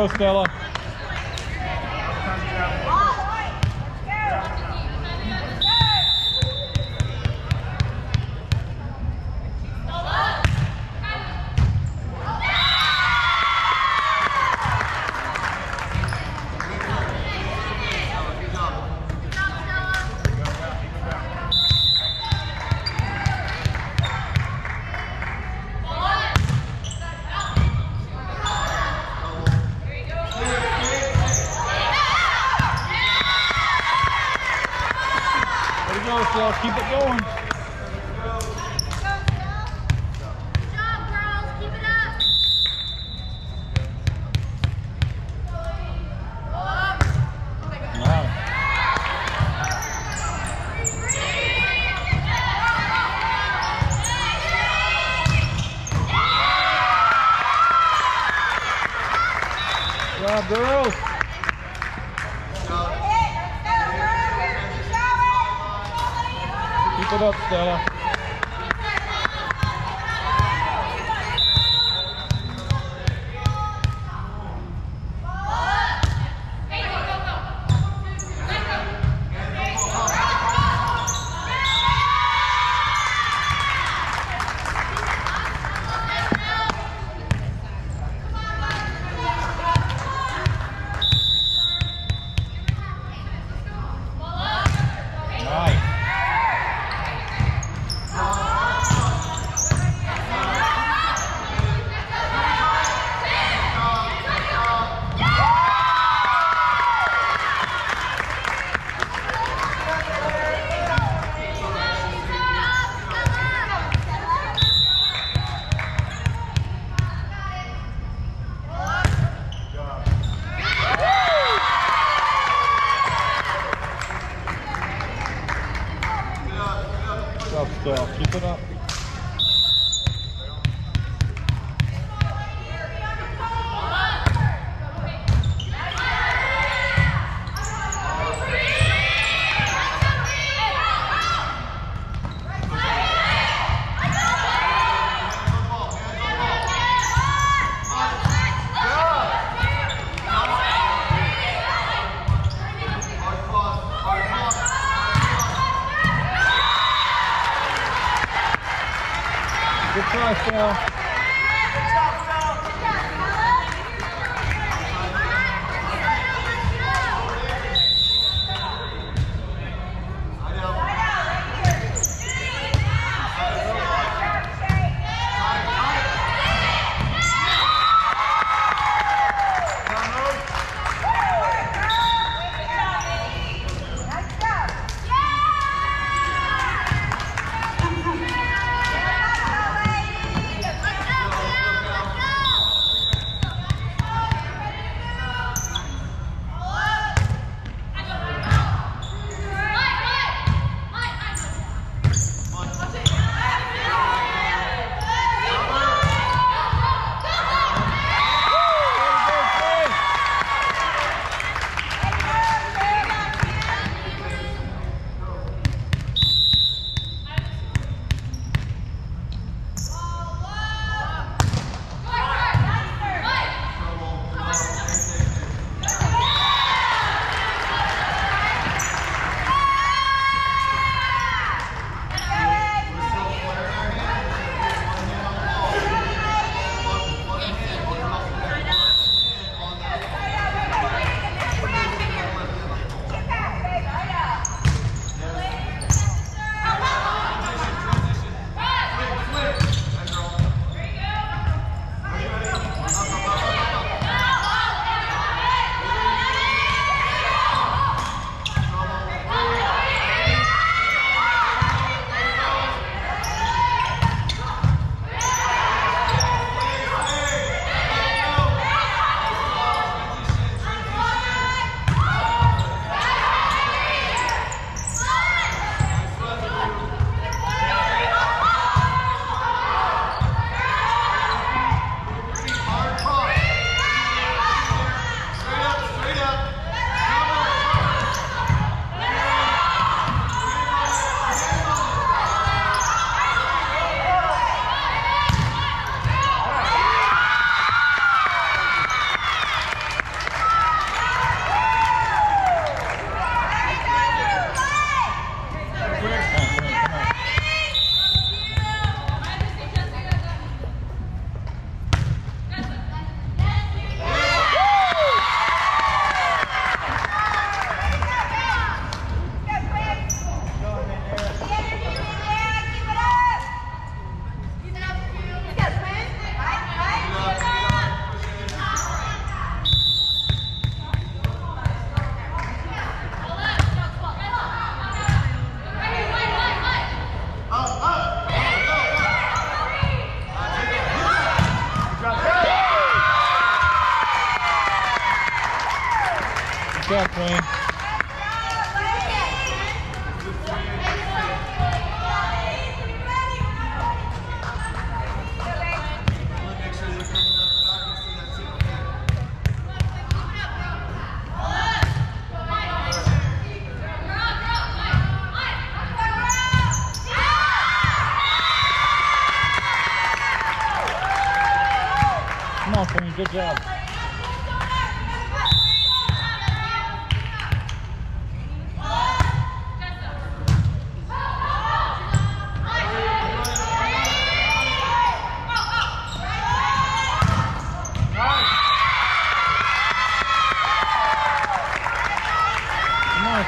go, Stella. job, girls. Keep it up, Stella. up.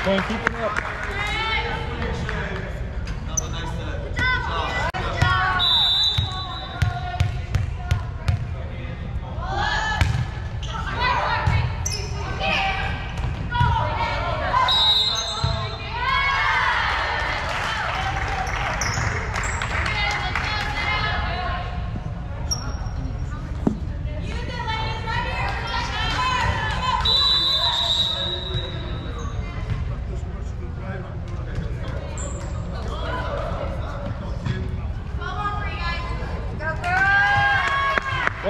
Keep it up.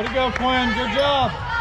Way to go, Quinn. Good job.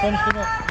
三十七